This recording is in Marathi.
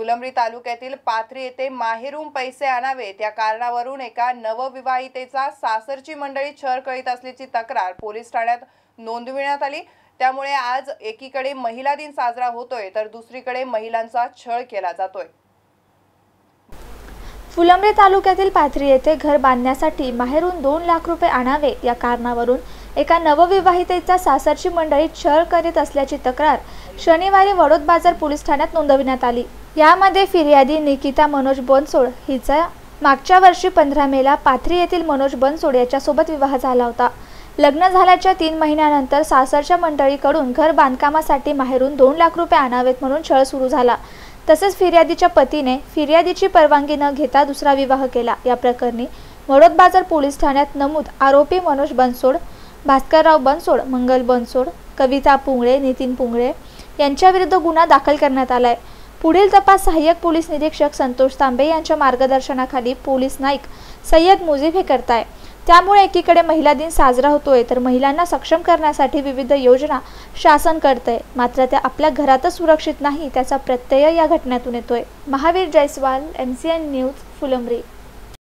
फुलंब्री तालुक्यातील पाथरी येथे माहेरून पैसे आणावेत. या कारणावरून एका नवविवाहितेचा सासरची मंडळी छळ करीत असल्याची तक्रार पोलीस ठाण्यात नोंदविण्यात आली. त्यामुळे आज एकीकडे महिला दिन साजरा होतोय तर दुसरीकडे महिलांचा छळ केला जातोय. फुलंब्री तालुक्यातील पाथरी येथे घर बांधण्यासाठी माहेरून दोन लाख रुपये आणावे या कारणावरून एका नवविवाहितेचा सासरची मंडळी छळ करीत असल्याची तक्रार शनिवारी वडोद बाजार पोलीस ठाण्यात नोंदविण्यात आली. यामध्ये फिर्यादी निकिता मनोज बनसोड हिचा मागच्या वर्षी पंधरा मेला पाथरी येथील मनोज बनसोड याच्यासोबत विवाह झाला होता. लग्न झाल्याच्या तीन महिन्यानंतर सासरच्या मंडळीकडून घर बांधकामासाठी माहेरून दोन लाख रुपये आणावेत म्हणून छळ सुरू झाला. तसेच फिर्यादीच्या पतीने फिर्यादीची परवानगी न घेता दुसरा विवाह केला. या प्रकरणी वडोद बाजार पोलीस ठाण्यात नमूद आरोपी मनोज बनसोड भास्करराव बनसोड मंगल बनसोड कविता पुंगळे नितीन पुंगळे यांच्याविरुद्ध गुन्हा दाखल करण्यात आलाय. पुढील तपास सहाय्यक पोलीस निरीक्षक संतोष तांबे यांच्या मार्गदर्शनाखाली पोलीस नाईक सय्यद मुजीब हे करताय. त्यामुळे एकीकडे महिला दिन साजरा होतोय तर महिलांना सक्षम करण्यासाठी विविध योजना शासन करतंय. मात्र त्या आपल्या घरातच सुरक्षित नाही त्याचा प्रत्यय या घटनेतून येतोय. Mahavir Jaiswal M C N news Phulambri.